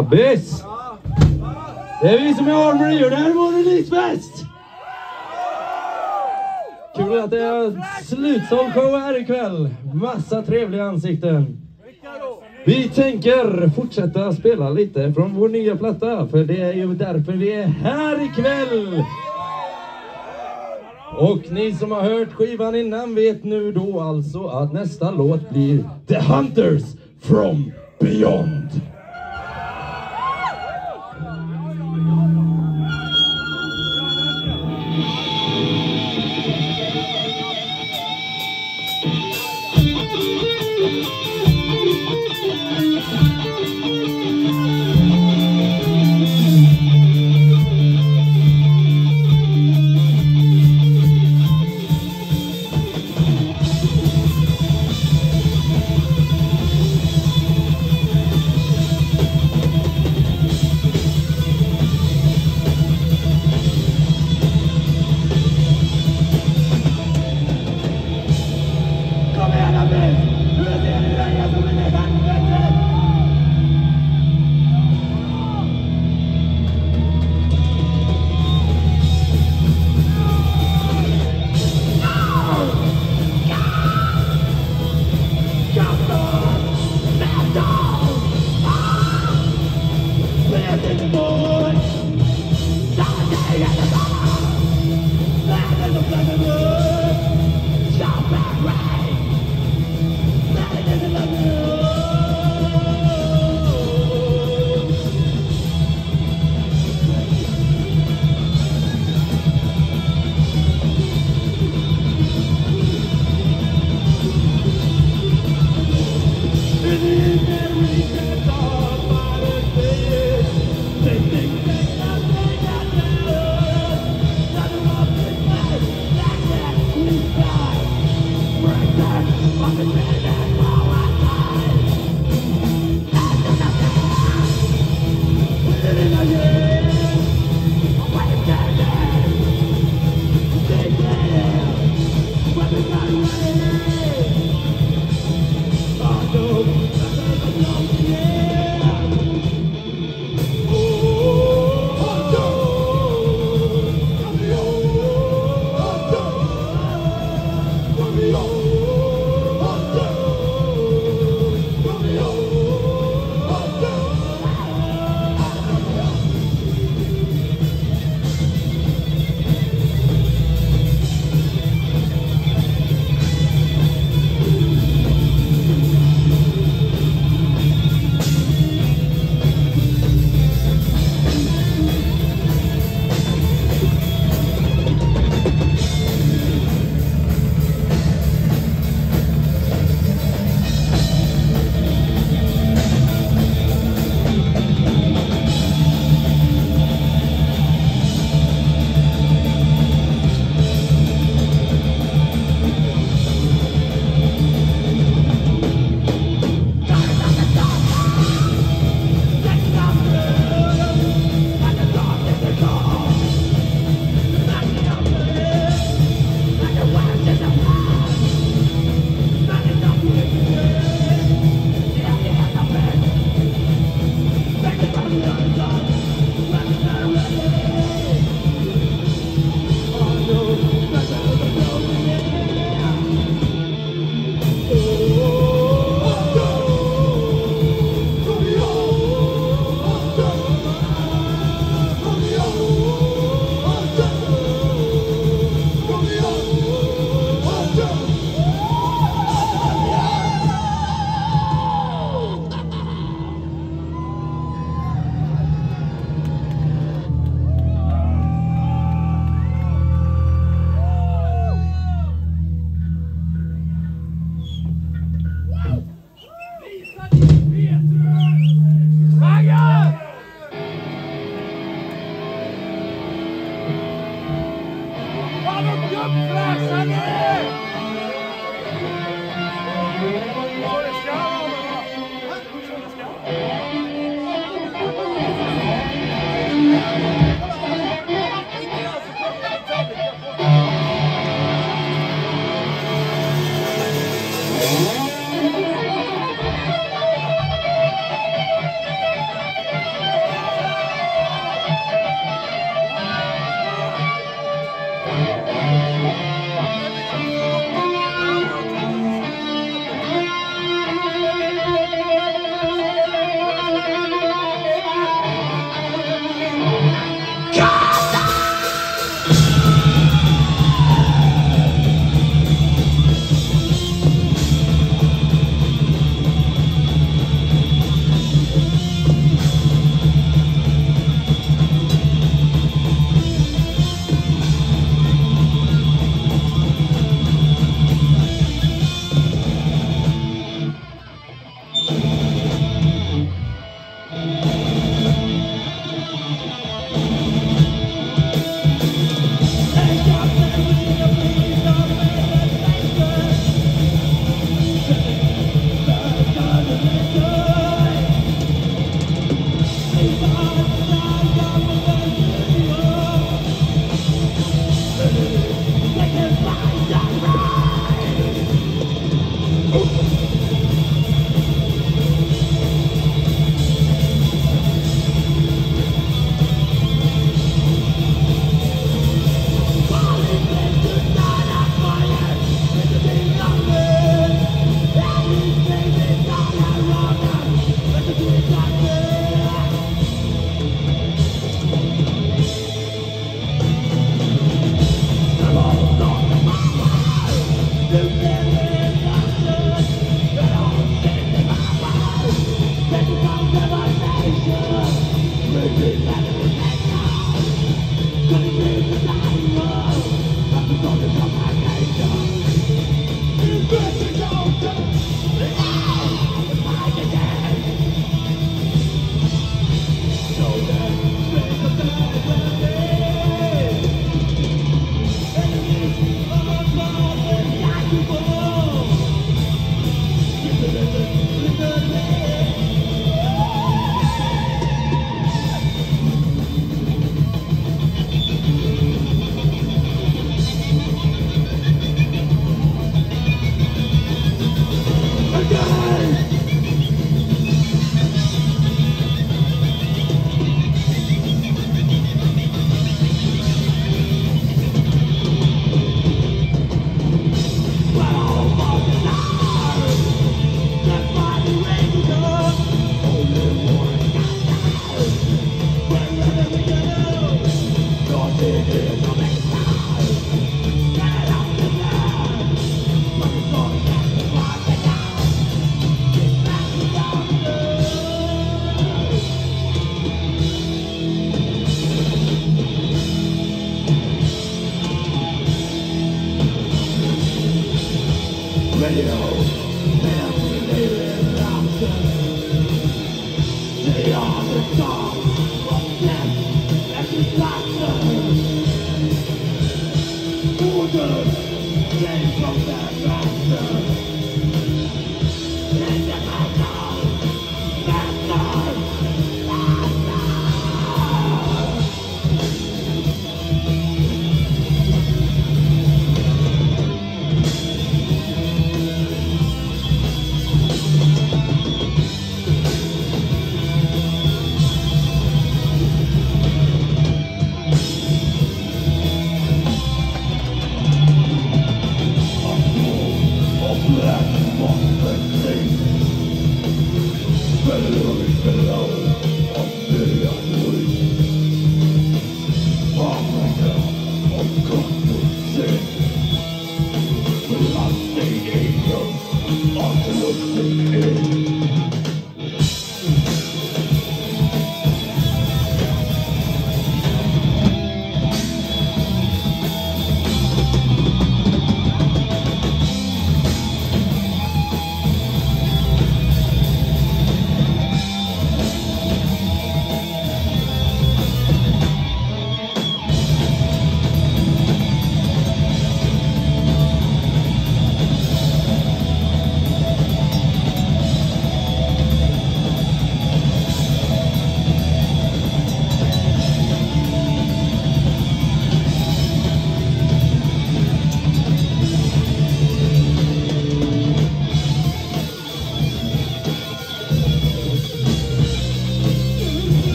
Tackar Det är vi som är Armory och det här är vår releasefest! Kul att det är slutsåld show här ikväll. Massa trevliga ansikten. Vi tänker fortsätta spela lite från vår nya platta, för det är ju därför vi är här ikväll. Och ni som har hört skivan innan vet nu då alltså att nästa låt blir The Hunters from Beyond.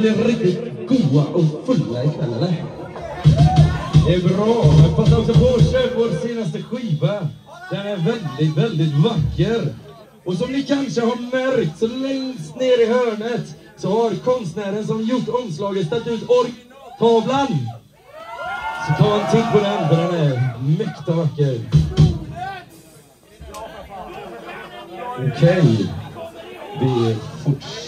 Blev ni bli riktigt goa och fulla ikväll eller? Det är bra, men passa också på att köpa vår senaste skiva. Den är väldigt, väldigt vacker. Och som ni kanske har märkt så längst ner i hörnet så har konstnären som gjort omslaget ställt ut originaltavlan. Så ta en titt på den, för den är mäkta vacker. Okej, vi fortsätter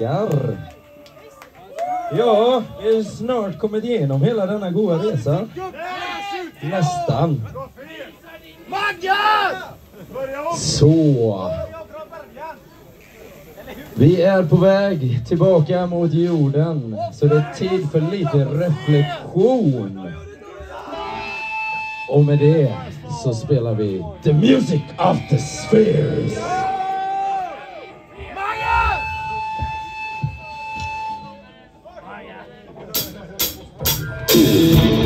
tackar. Ja, vi har snart kommit igenom hela denna goda resa. Nästan. Så. Vi är på väg tillbaka mot jorden. Så det är tid för lite reflektion. Och med det så spelar vi The Music of the Spheres. you.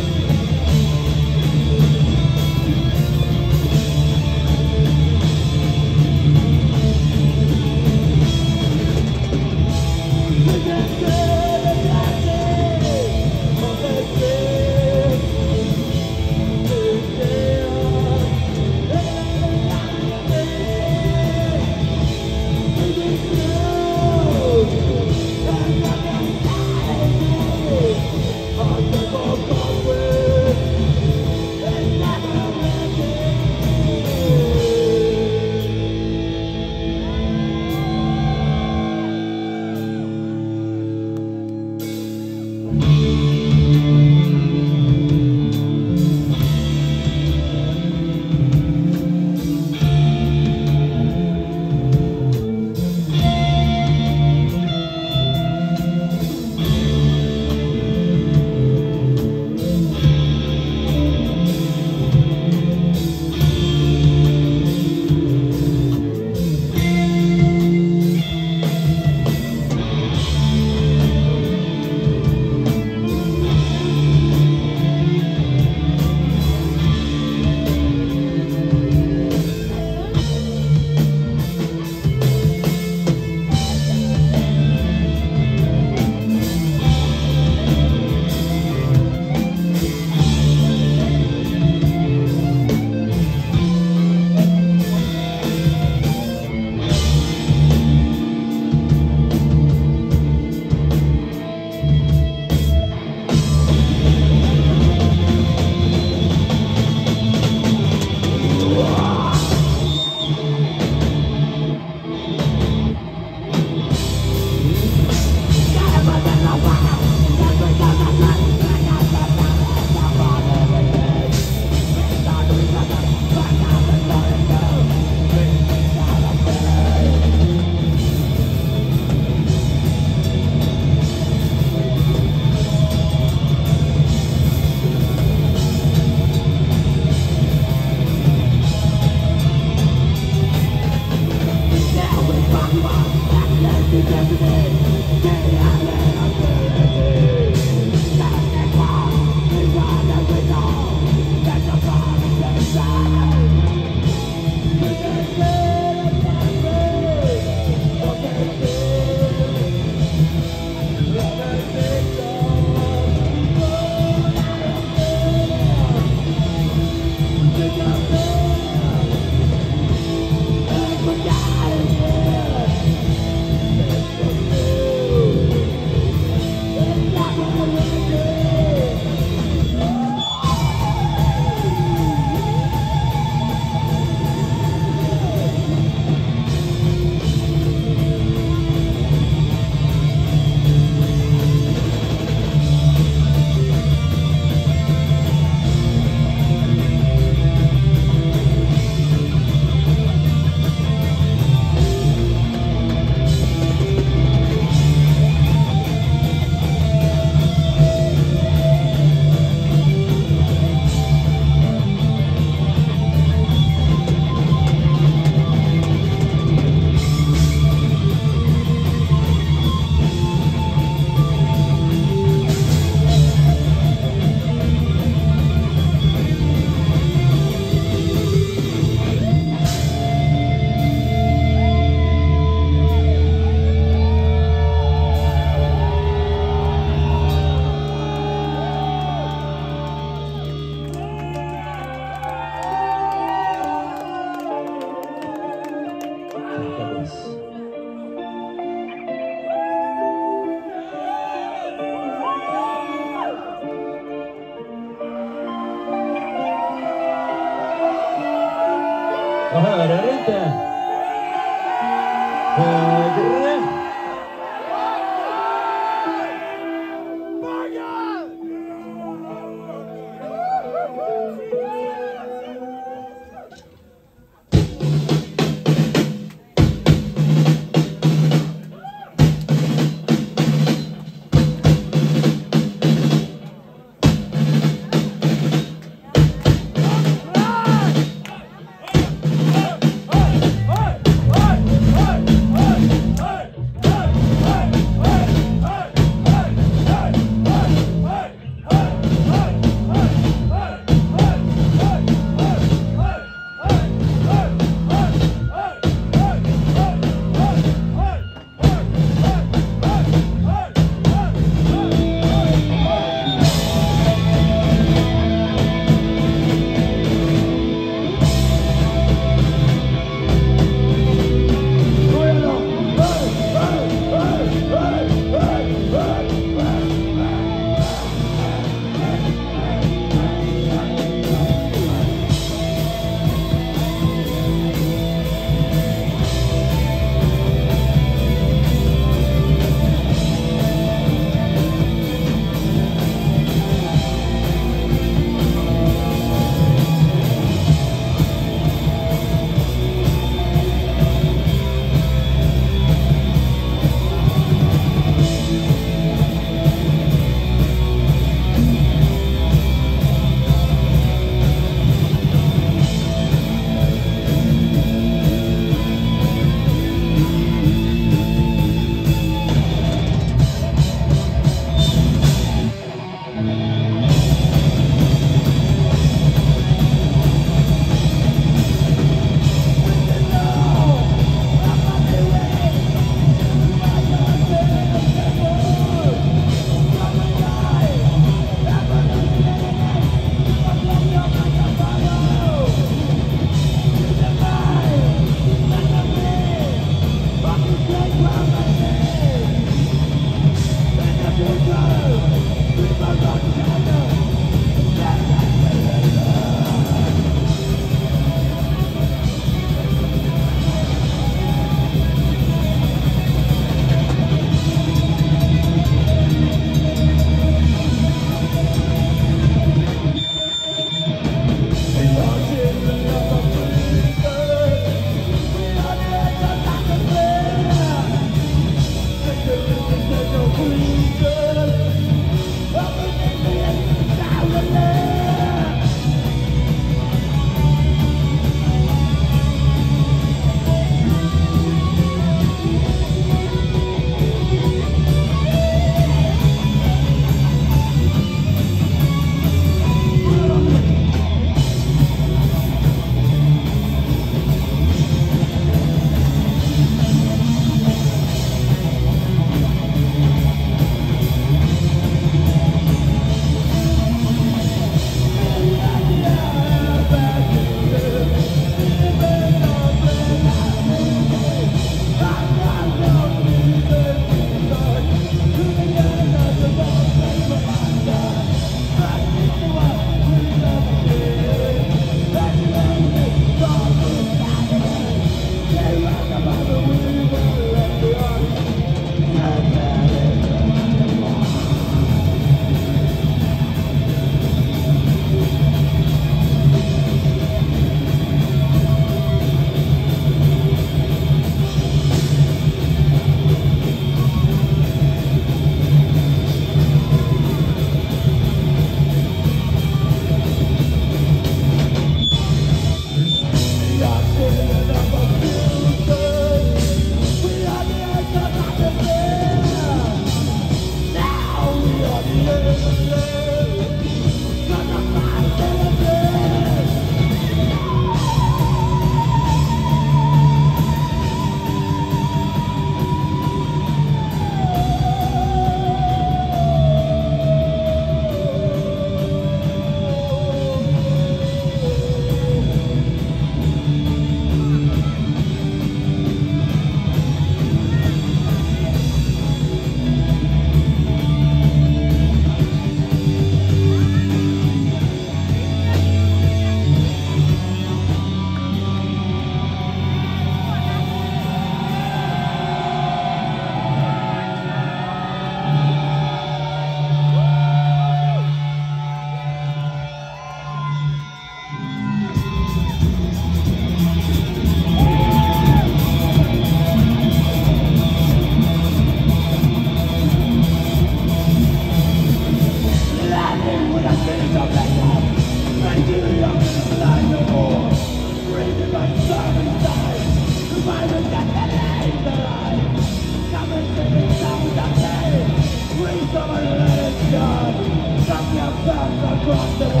bound across the world.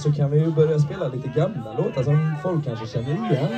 Så kan vi ju börja spela lite gamla låtar som folk kanske känner igen.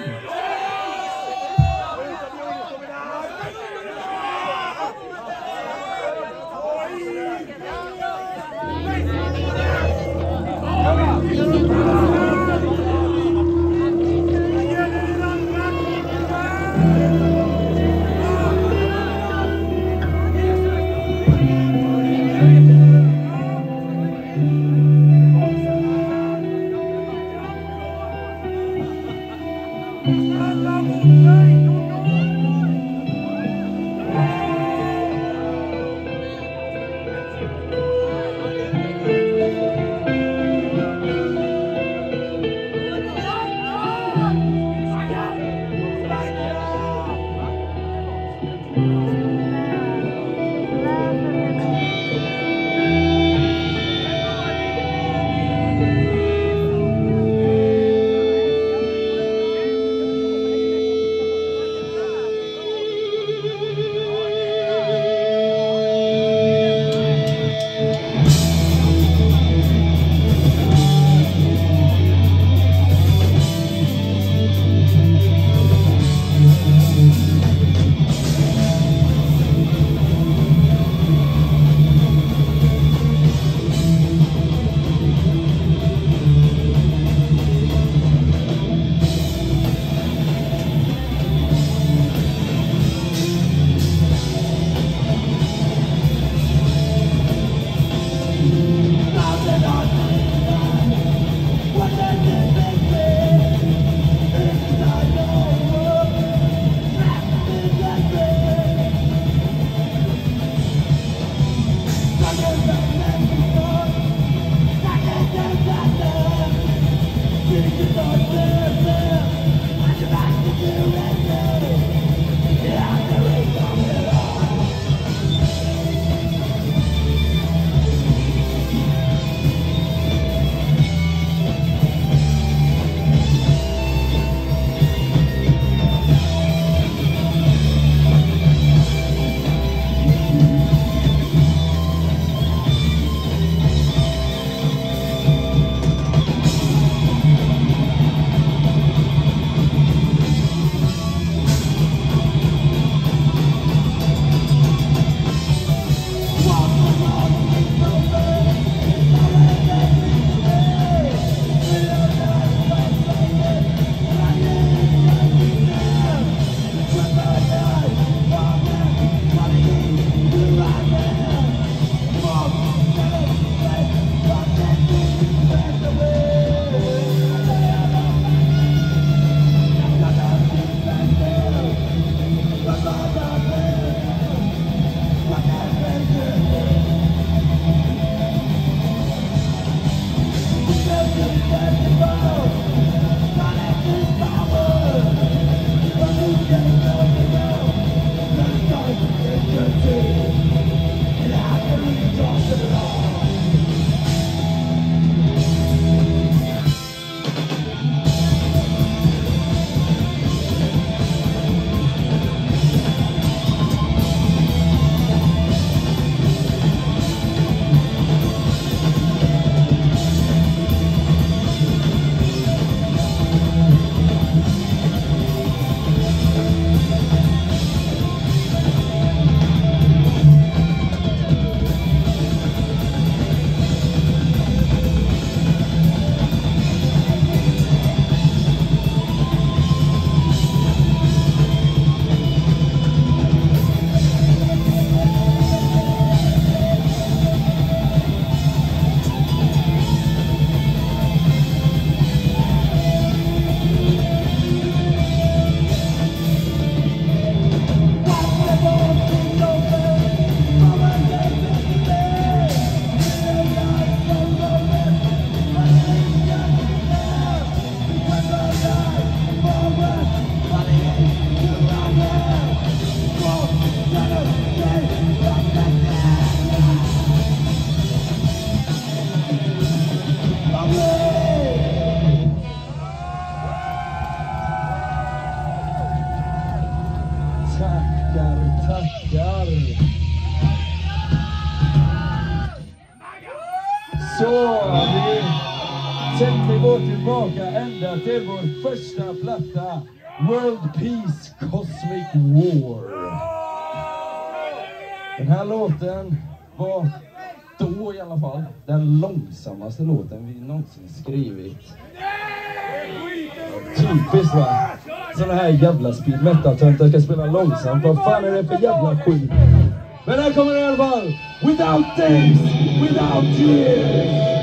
Skrivit. Typiskt va? Såna här jävla speed metal-töntar ska spela långsamt. Vad fan är det för jävla skit? Men här kommer den i alla fall! Without days, without years!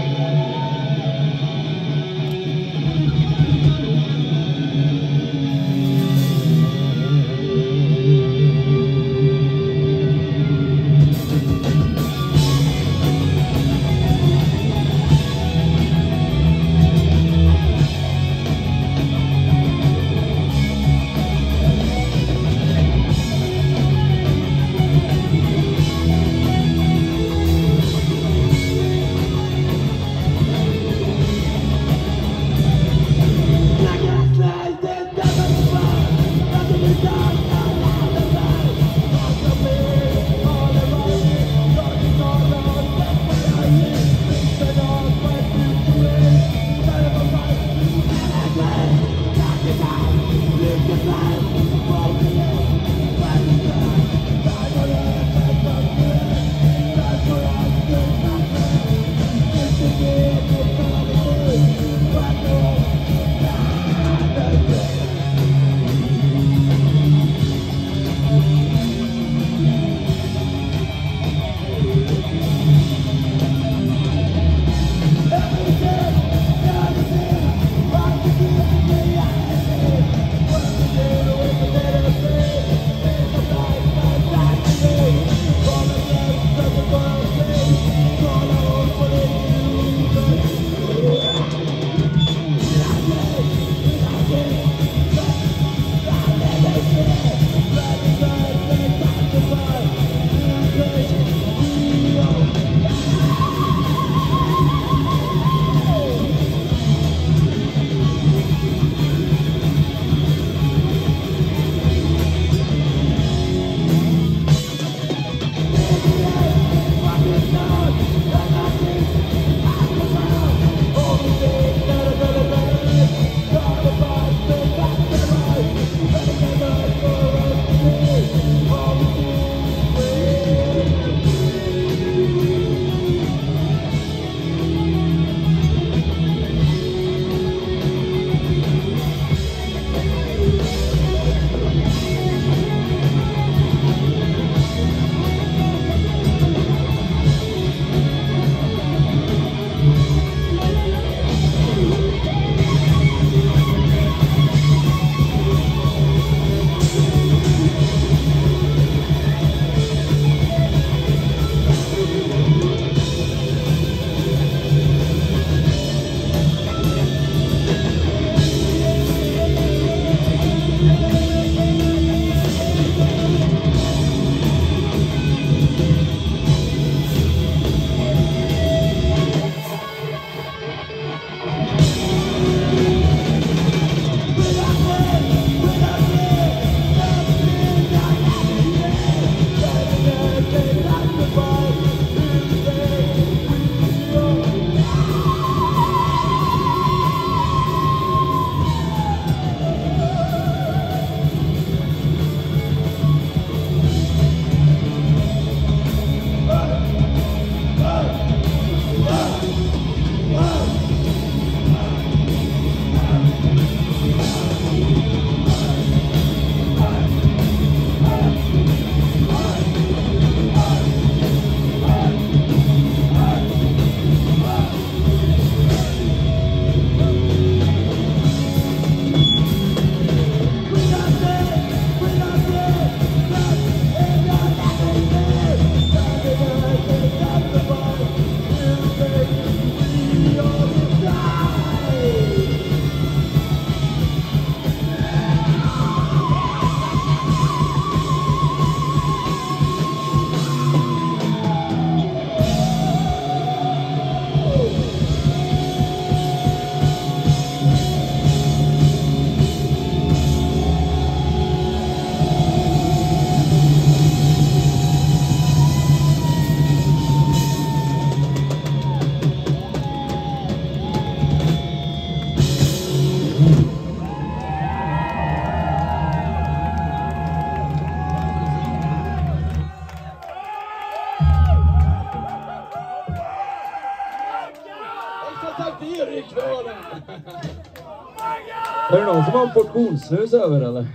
Någon som har portionssnus över eller?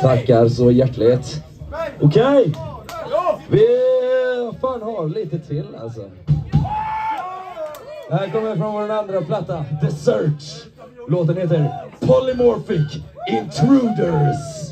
Tackar så hjärtligt. Okej. Vi fan har lite till alltså. Det här kommer från vår andra platta, The Search. Låten heter Polymorphic Intruders.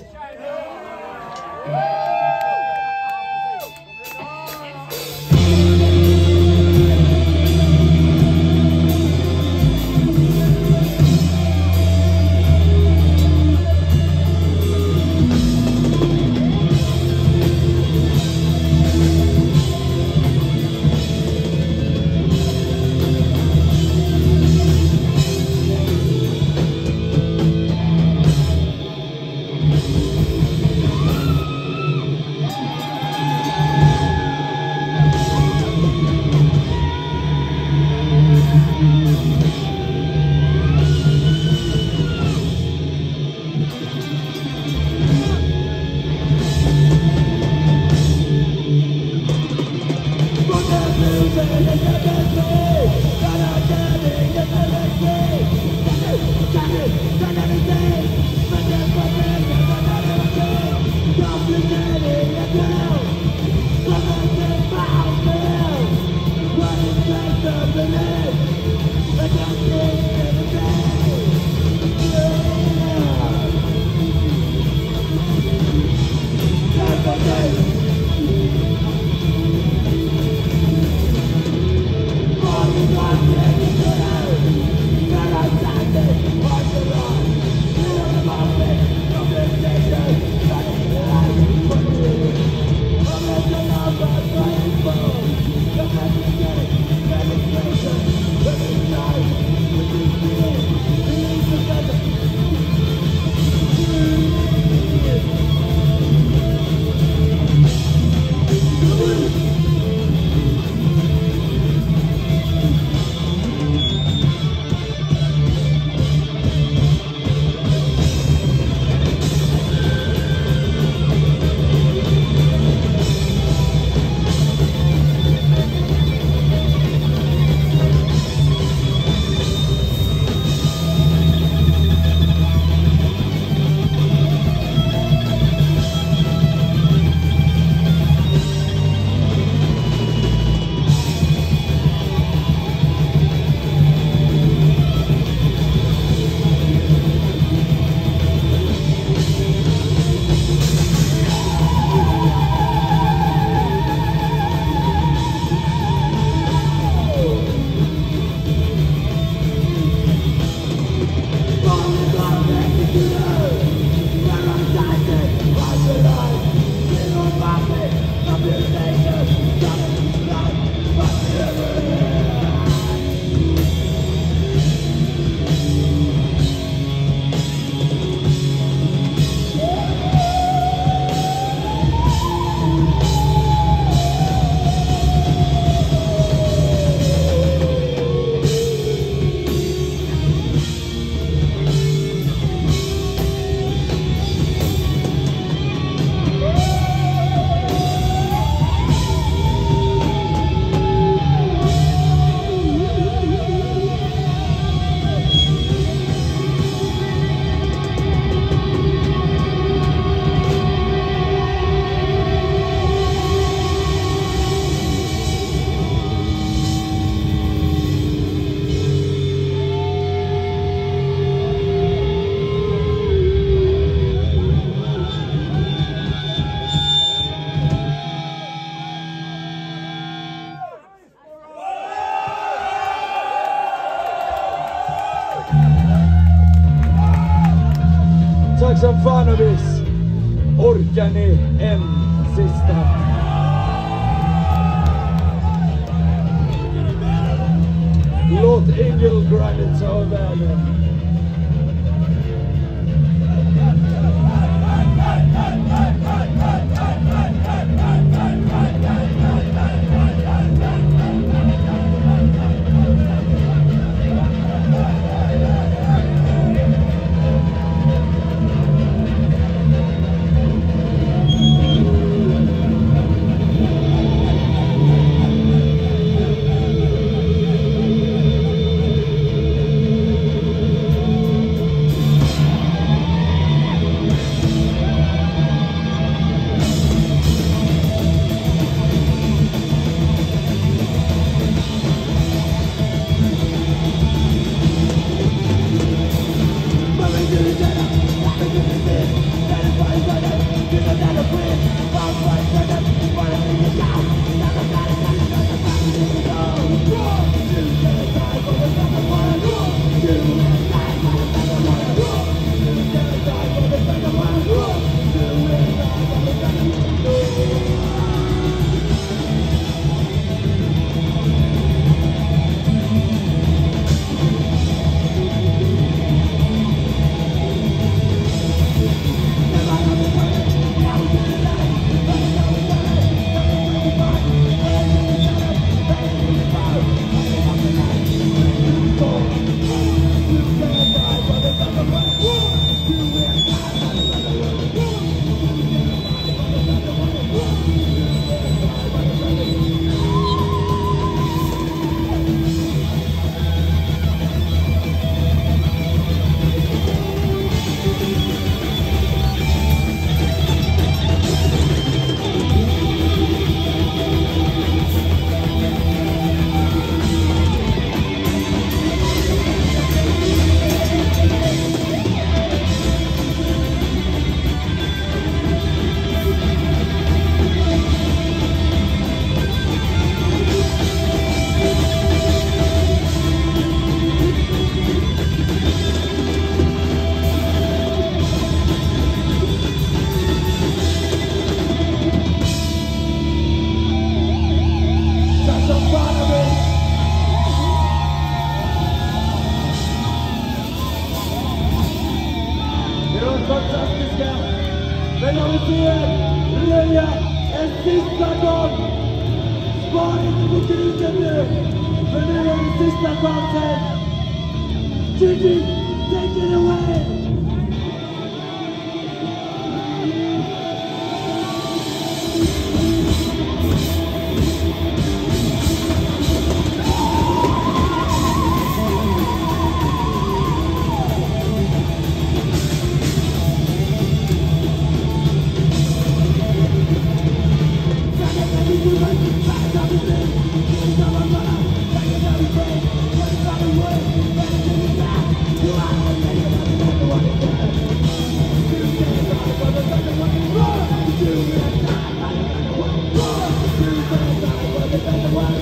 at the one